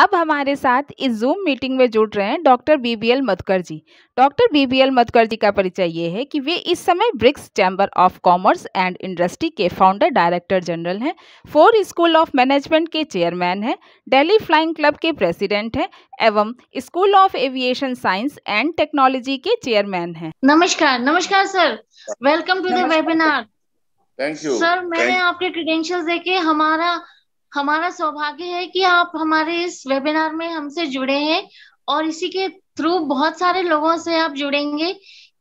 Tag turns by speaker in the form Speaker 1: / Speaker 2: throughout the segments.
Speaker 1: अब हमारे साथ इस जूम मीटिंग में जुड़ रहे हैं doctor BBL Madhukar ji. Doctor BBL Madhukar ji का परिचय ये है कि वे इस समय BRICS Chamber of Commerce and Industry के फाउंडर डायरेक्टर जनरल हैं। फोर स्कूल ऑफ़ मैनेजमेंट के चेयरमैन हैं। दिल्ली फ्लाइंग क्लब के प्रेसिडेंट हैं एवं School of Aviation Science and Technology के चेयरमैन हैं।
Speaker 2: नमस्कार नमस्कार sir. Welcome to the webinar
Speaker 3: thank you
Speaker 2: sir मैंने आपके क्रेडेंशियल्स देखे। हमारा हमारा सौभाग्य है कि आप हमारे इस वेबिनार में हमसे जुड़े हैं और इसी के थ्रू बहुत सारे लोगों से आप जुड़ेंगे।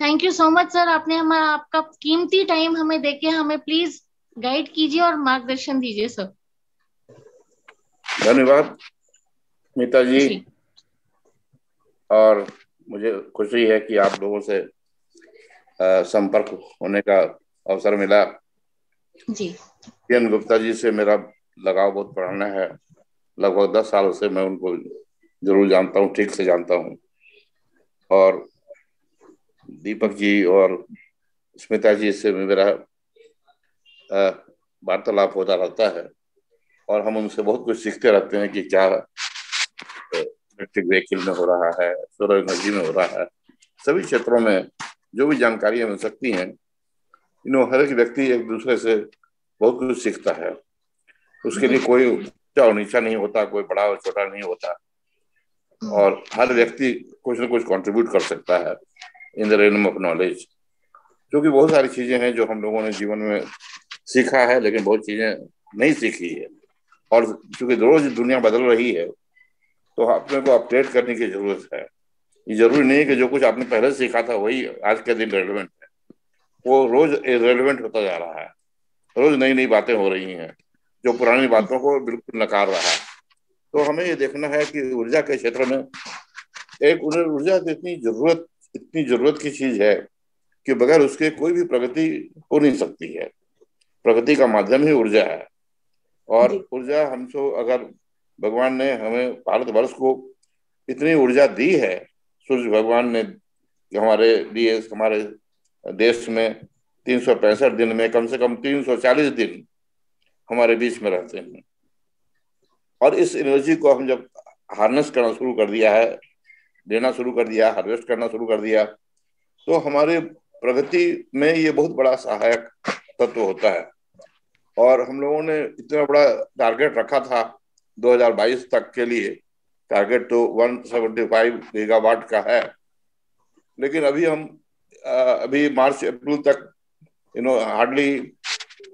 Speaker 2: Thank you so much sir आपने हमारा आपका कीमती टाइम हमें देके हमें प्लीज़ गाइड कीजिए और मार्गदर्शन दीजिए सर
Speaker 3: धन्यवाद मीता जी, जी। और मुझे खुशी है कि आप लोगों से संपर्क होने का अवसर मिला।
Speaker 2: जी।
Speaker 3: गुप्ता जी से मेरा लगाव बहुत पुराना है। लगभग दस साल से मैं उनको ज़रूर जानता हूँ, ठीक से जानता हूँ। और दीपक जी और स्मिता जी से मेरा वार्तालाप होता रहता है। और हम उनसे बहुत कुछ सीखते रहते हैं कि क्या इलेक्ट्रिक व्हीकल में हो रहा है सोलर एनर्जी में हो रहा है। सभी क्षेत्रों में जो भी जानकारियाँ मिल सकती हैं इन हर एक व्यक्ति एक दूसरे से बहुत कुछ सीखता है। उसके लिए कोई ऊँचा और नीचा नहीं होता कोई बड़ा और छोटा नहीं होता। और हर व्यक्ति कुछ ना कुछ कंट्रीब्यूट कर सकता है in the realm of knowledge क्योंकि बहुत सारी चीज़ें हैं जो हम लोगों ने जीवन में सीखा है लेकिन बहुत चीज़ें नहीं सीखी है। और क्योंकि रोज दुनिया बदल रही है तो अपने को अपडेट करने की ज़रूरत है। ये ज़रूरी नहीं है कि जो कुछ आपने पहले सीखा था वही आज के दिन रेलिवेंट है। वो रोज रेलिवेंट होता जा रहा है। रोज नई नई बातें हो रही हैं। जो पुरानी बातों को बिल्कुल नकार रहा है। तो हमें ये देखना है कि ऊर्जा के क्षेत्र में एक उन्हें ऊर्जा की इतनी ज़रूरत इतनी ज़रूरत की चीज़ है कि बगैर उसके कोई भी प्रगति हो नहीं सकती है। प्रगति का माध्यम ही ऊर्जा है। और ऊर्जा हमको अगर भगवान ने हमें भारतवर्ष को इतनी ऊर्जा दी है सूर्य भगवान ने हमारे लिए हमारे देश में तीन सौ पैंसठ दिन में कम से कम 340 दिन हमारे बीच में रहते हैं। और इस एनर्जी को हम जब हार्नेस करना शुरू कर दिया है, देना शुरू कर दिया हार्वेस्ट करना शुरू कर दिया तो हमारे प्रगति में ये बहुत बड़ा सहायक तत्व होता है। और हम लोगों ने इतना बड़ा टारगेट रखा था 2022 तक के लिए। टारगेट तो 175 गीगावाट का है। लेकिन अभी हम अभी मार्च, अप्रैल तक you know hardly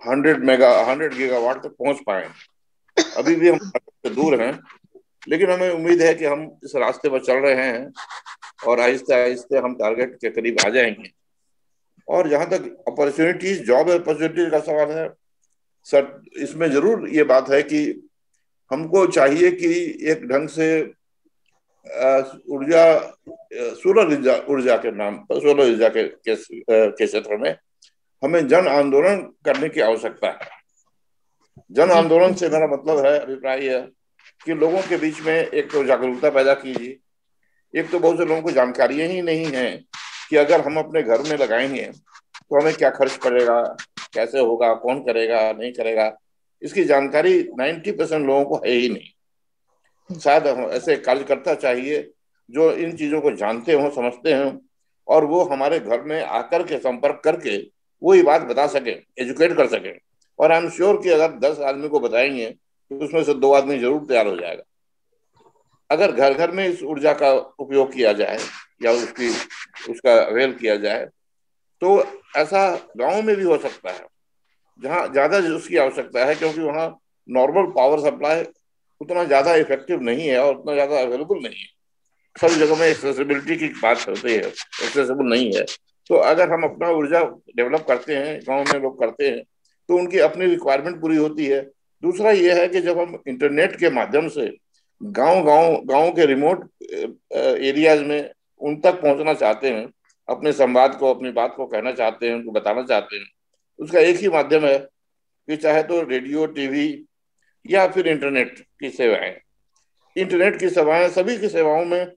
Speaker 3: hundred mega, hundred gigawatt तक पहुँच पाए अभी भी हम दूर हैं, लेकिन हमें उम्मीद है कि हम इस रास्ते पर चल रहे हैं और आहिस्ते आहिस्ते हम टारगेट के करीब आ जाएँगे। और जहाँ तक अपॉर्चुनिटीज़ जॉब अपॉर्चुनिटीज़ का सवाल है, सर, इसमें ज़रूर ये बात है कि हमको चाहिए कि एक ढंग से ऊर्जा सोलर ऊर्जा के नाम पर सोलर ऊर्जा के क्षेत्र में हमें जन आंदोलन करने की आवश्यकता है। जन आंदोलन से मेरा मतलब है अभिप्राय यह कि लोगों के बीच में एक तो जागरूकता पैदा कीजिए। एक तो बहुत से लोगों को जानकारियाँ ही नहीं है कि अगर हम अपने घर में लगाएँगे तो हमें क्या खर्च पड़ेगा कैसे होगा कौन करेगा नहीं करेगा इसकी जानकारी 90 परसेंट लोगों को है ही नहीं। शायद ऐसे कार्यकर्ता चाहिए जो इन चीज़ों को जानते हो समझते हो और वो हमारे घर में आकर के संपर्क करके वो ये बात बता सके एजुकेट कर सके। और आई एम श्योर कि अगर दस आदमी को बताएँगे तो उसमें से दो आदमी ज़रूर तैयार हो जाएगा। अगर घर घर में इस ऊर्जा का उपयोग किया जाए, या उसकी, उसका अवेल किया जाए तो ऐसा गाँव में भी हो सकता है। जहाँ ज़्यादा उसकी आवश्यकता है, क्योंकि वहाँ नॉर्मल पावर सप्लाई उतना ज़्यादा इफ़ेक्टिव नहीं है और उतना ज़्यादा अवेलेबल नहीं है। सभी जगह में एक्सेसिबिलिटी की बात करते हैं एक्सेसिबल नहीं है। तो अगर हम अपना ऊर्जा डेवलप करते हैं, गाँव में लोग करते हैं तो उनकी अपनी रिक्वायरमेंट पूरी होती है। दूसरा ये है कि जब हम इंटरनेट के माध्यम से गाँव गाँव गाँव के रिमोट एरियाज़ में उन तक पहुँचना चाहते हैं, अपने संवाद को, अपनी बात को कहना चाहते हैं, उनको बताना चाहते हैं, उसका एक ही माध्यम है कि चाहे तो रेडियो टीवी या फिर इंटरनेट की सेवाएँ। इंटरनेट की सेवाएँ, सभी की सेवाओं में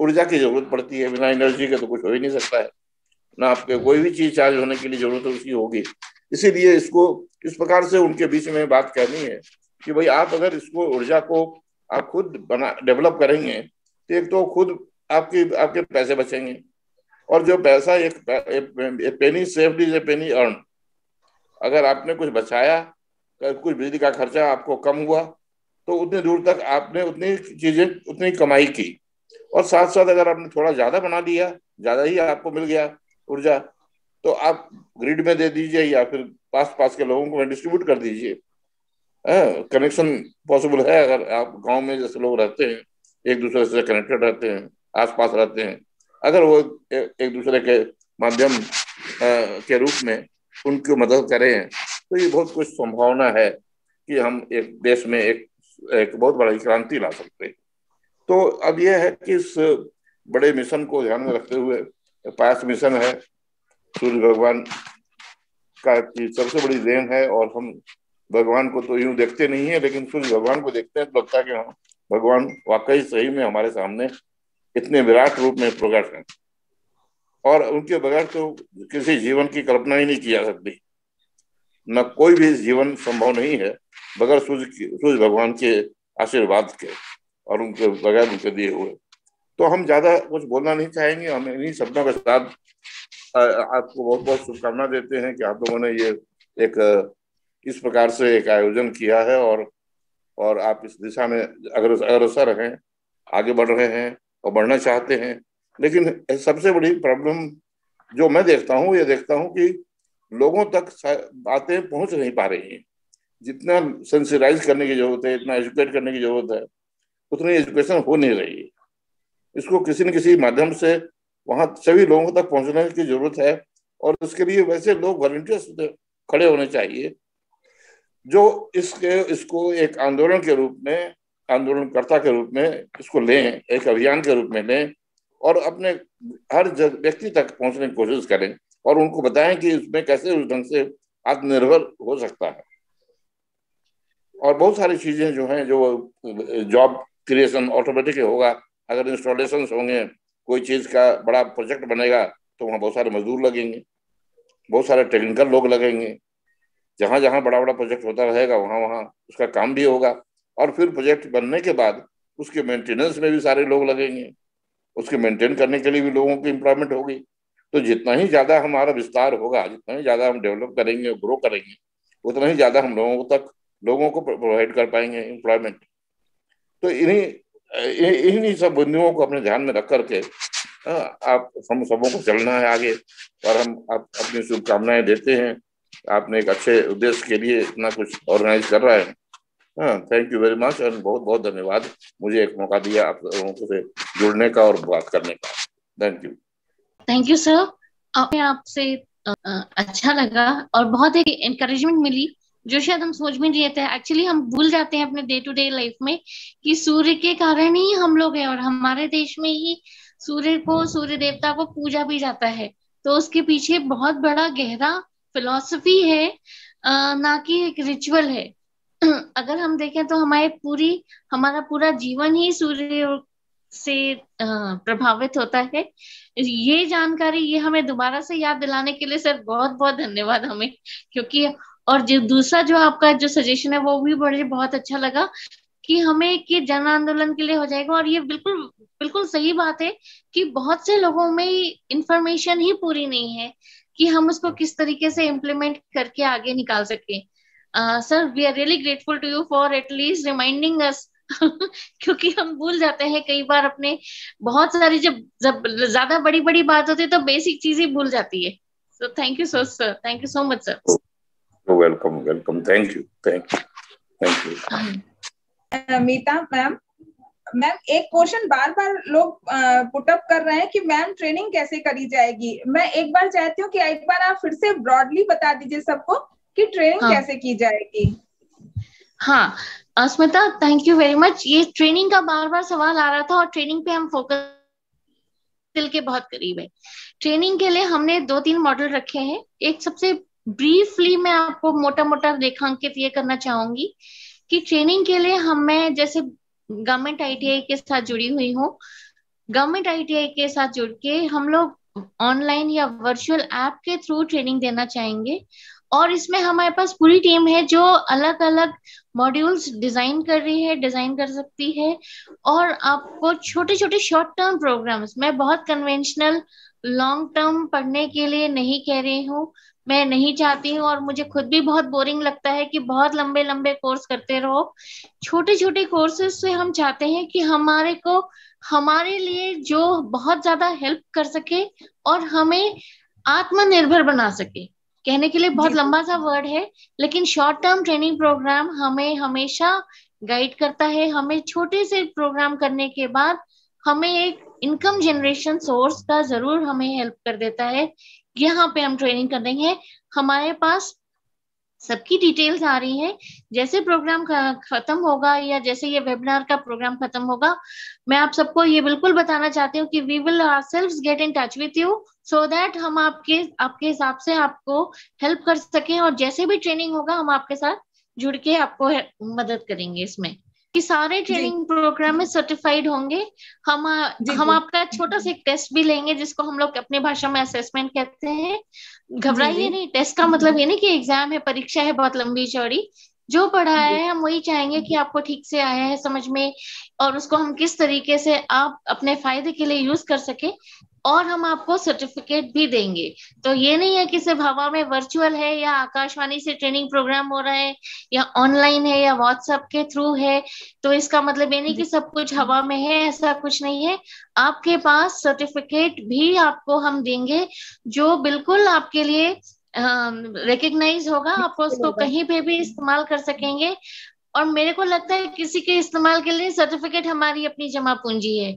Speaker 3: ऊर्जा की ज़रूरत पड़ती है, बिना एनर्जी के तो कुछ हो ही नहीं सकता है। ना आपके कोई भी चीज़ चार्ज होने के लिए ज़रूरत उसकी होगी। इसीलिए इसको इस प्रकार से उनके बीच में बात कहनी है कि भाई आप अगर इसको ऊर्जा को आप खुद बना डेवलप करेंगे तो एक तो खुद आपकी आपके पैसे बचेंगे। और जो पैसा एक, penny saved is a penny earn अगर आपने कुछ बचाया कुछ बिजली का खर्चा आपको कम हुआ तो उतनी दूर तक आपने उतनी चीज़ें उतनी कमाई की। और साथ साथ अगर आपने थोड़ा ज़्यादा बना लिया ज़्यादा ही आपको मिल गया ऊर्जा तो आप ग्रिड में दे दीजिए या फिर पास पास के लोगों को डिस्ट्रीब्यूट कर दीजिए। कनेक्शन पॉसिबल है अगर आप गाँव में जैसे लोग रहते हैं, एक दूसरे से कनेक्टेड रहते हैं, आसपास रहते हैं, अगर वो एक दूसरे के माध्यम के रूप में उनकी मदद करें तो ये बहुत कुछ संभावना है कि हम एक देश में एक एक बहुत बड़ी क्रांति ला सकते हैं। तो अब यह है कि इस बड़े मिशन को ध्यान में रखते हुए पास मिशन है। सूर्य भगवान का की सबसे बड़ी देन है और हम भगवान को तो यूँ देखते नहीं है, लेकिन सूर्य भगवान को देखते हैं तो लगता है कि हाँ भगवान वाकई सही में हमारे सामने इतने विराट रूप में प्रकट हैं। और उनके बगैर तो किसी जीवन की कल्पना ही नहीं की जा सकती। न कोई भी जीवन संभव नहीं है बगैर सूर्य सूर्य भगवान के आशीर्वाद के और उनके बगैर उनके दिए हुए। तो हम ज़्यादा कुछ बोलना नहीं चाहेंगे, हम इन्हीं शब्दों के साथ आपको बहुत बहुत शुभकामना देते हैं कि आप लोगों ने ये एक इस प्रकार से एक आयोजन किया है और और आप इस दिशा में अगर अग्रसर हैं आगे बढ़ रहे हैं और बढ़ना चाहते हैं। लेकिन सबसे बड़ी प्रॉब्लम जो मैं देखता हूँ, ये देखता हूँ कि लोगों तक बातें पहुँच नहीं पा रही हैं। जितना सेंसिटाइज करने की ज़रूरत है, इतना एजुकेट करने की ज़रूरत है, उतनी एजुकेशन हो नहीं रही है। इसको किसी न किसी माध्यम से वहाँ सभी लोगों तक पहुँचने की ज़रूरत है और उसके लिए वैसे लोग वॉलंटियर्स खड़े होने चाहिए, जो इसके, इसको एक आंदोलन के रूप में, आंदोलनकर्ता के रूप में इसको लें, एक अभियान के रूप में लें और अपने हर व्यक्ति तक पहुँचने की कोशिश करें और उनको बताएँ कि इसमें कैसे उस ढंग से आत्मनिर्भर हो सकता है। और बहुत सारी चीज़ें जो हैं, जो जॉब क्रिएशन ऑटोमेटिक होगा अगर इंस्टॉलेशन होंगे, कोई चीज़ का बड़ा प्रोजेक्ट बनेगा तो वहाँ बहुत सारे मजदूर लगेंगे, बहुत सारे टेक्निकल लोग लगेंगे। जहाँ जहाँ बड़ा बड़ा प्रोजेक्ट होता रहेगा वहाँ वहाँ उसका काम भी होगा। और फिर प्रोजेक्ट बनने के बाद उसके मेंटेनेंस में भी सारे लोग लगेंगे। उसके मेंटेन करने के लिए भी लोगों की एम्प्लॉयमेंट होगी। तो जितना ही ज़्यादा हमारा विस्तार होगा, जितना ही ज़्यादा हम डेवलप करेंगे ग्रो करेंगे, उतना ही ज़्यादा हम लोगों तक, लोगों को प्रोवाइड कर पाएँगे एम्प्लॉयमेंट तो इन्हीं इन्हीं सब बिंदुओं को अपने ध्यान में रख करके आप, हम सबों को चलना है आगे, और हम आप, अपनी शुभकामनाएँ देते हैं। आपने एक अच्छे उद्देश्य के लिए इतना कुछ ऑर्गेनाइज कर रहा है। हाँ thank you very much and बहुत बहुत धन्यवाद। मुझे एक मौका दिया आप लोगों से जुड़ने का और बात करने का। Thank you
Speaker 2: thank you sir आपसे अच्छा लगा और बहुत एक इंकरेजमेंट मिली। जो शायद हम सोच भी नहीं हैं एक्चुअली हम भूल जाते हैं अपने डे टू डे लाइफ में कि सूर्य के कारण ही हम लोग हैं और हमारे देश में ही सूर्य को, सूर्य देवता को पूजा भी जाता है। तो उसके पीछे बहुत बड़ा गहरा फिलॉसफी है ना कि एक रिचुअल है। अगर हम देखें तो हमारे पूरी, हमारा पूरा जीवन ही सूर्य से प्रभावित होता है। ये जानकारी ये हमें दोबारा से याद दिलाने के लिए सर बहुत बहुत धन्यवाद हमें, क्योंकि और जो दूसरा जो आपका जो सजेशन है वो भी बड़े बहुत अच्छा लगा कि हमें ये जन आंदोलन के लिए हो जाएगा। और ये बिल्कुल बिल्कुल सही बात है कि बहुत से लोगों में इंफॉर्मेशन ही पूरी नहीं है कि हम उसको किस तरीके से इम्प्लीमेंट करके आगे निकाल सकें। Sir we are really grateful to you for at least reminding us क्योंकि हम भूल जाते हैं कई बार अपने बहुत सारी जब जब ज़्यादा बड़ी बड़ी बात होती है तो बेसिक चीज़ें भूल जाती है। So thank you so sir thank you so much sir
Speaker 3: welcome welcome thank you thank you thank
Speaker 1: you Meeta ma'am ma'am एक क्वेश्चन बार बार लोग पुटअप कर रहे हैं कि मैम ट्रेनिंग कैसे करी जाएगी? मैं एक बार चाहती हूँ कि एक बार आप फिर से ब्रॉडली बता दीजिए सबको कि ट्रेनिंग हाँ. कैसे की जाएगी।
Speaker 2: हाँ Asmita thank you very much ये ट्रेनिंग का बार बार सवाल आ रहा था और ट्रेनिंग पे हम फोकस दिल के बहुत करीब है। ट्रेनिंग के लिए हमने दो तीन मॉडल रखे हैं। एक सबसे ब्रीफली मैं आपको मोटा मोटा रेखांकित ये करना चाहूँगी कि ट्रेनिंग के लिए हम जैसे गवर्नमेंट आईटीआई के साथ जुड़ी हुई हूँ गवर्नमेंट आईटीआई के साथ जुड़ के हम लोग ऑनलाइन या वर्चुअल ऐप के थ्रू ट्रेनिंग देना चाहेंगे और इसमें हमारे पास पूरी टीम है जो अलग अलग मॉड्यूल्स डिज़ाइन कर रही है डिज़ाइन कर सकती है और आपको छोटे छोटे शॉर्ट टर्म प्रोग्राम्स मैं बहुत कन्वेंशनल लॉन्ग टर्म पढ़ने के लिए नहीं कह रही हूँ मैं नहीं चाहती हूँ और मुझे खुद भी बहुत बोरिंग लगता है कि बहुत लंबे लंबे कोर्स करते रहो। छोटे छोटे कोर्सेज से हम चाहते हैं कि हमारे को हमारे लिए जो बहुत ज़्यादा हेल्प कर सके और हमें आत्मनिर्भर बना सके। कहने के लिए बहुत लंबा सा वर्ड है लेकिन शॉर्ट टर्म ट्रेनिंग प्रोग्राम हमें हमेशा गाइड करता है। हमें छोटे से प्रोग्राम करने के बाद हमें एक इनकम जनरेशन सोर्स का ज़रूर हमें हेल्प कर देता है। यहाँ पे हम ट्रेनिंग कर रहे हैं। हमारे पास सबकी डिटेल्स आ रही है। जैसे प्रोग्राम खत्म होगा या जैसे ये वेबिनार का प्रोग्राम खत्म होगा, मैं आप सबको ये बिल्कुल बताना चाहती हूँ कि we will our self get in touch with you so that हम आपके आपके हिसाब से आपको हेल्प कर सकें और जैसे भी ट्रेनिंग होगा, हम आपके साथ जुड़ के आपको मदद करेंगे इसमें। कि सारे ट्रेनिंग प्रोग्राम में सर्टिफाइड होंगे। हम हम आपका छोटा सा एक टेस्ट भी लेंगे जिसको हम लोग अपने भाषा में असेसमेंट कहते हैं। घबराइए नहीं टेस्ट का मतलब ये नहीं कि एग्ज़ाम है परीक्षा है बहुत लंबी चौड़ी। जो पढ़ाया है हम वही चाहेंगे कि आपको ठीक से आया है समझ में और उसको हम किस तरीके से आप अपने फ़ायदे के लिए यूज़ कर सके और हम आपको सर्टिफिकेट भी देंगे। तो ये नहीं है कि सिर्फ़ हवा में वर्चुअल है या आकाशवाणी से ट्रेनिंग प्रोग्राम हो रहा है या ऑनलाइन है या व्हाट्सएप के थ्रू है तो इसका मतलब ये नहीं कि सब कुछ हवा में है ऐसा कुछ नहीं है। आपके पास सर्टिफिकेट भी आपको हम देंगे जो बिल्कुल आपके लिए रिकग्नाइज होगा। आप उसको कहीं पे भी इस्तेमाल कर सकेंगे। और मेरे को लगता है किसी के इस्तेमाल के लिए सर्टिफिकेट हमारी अपनी जमा पूंजी है।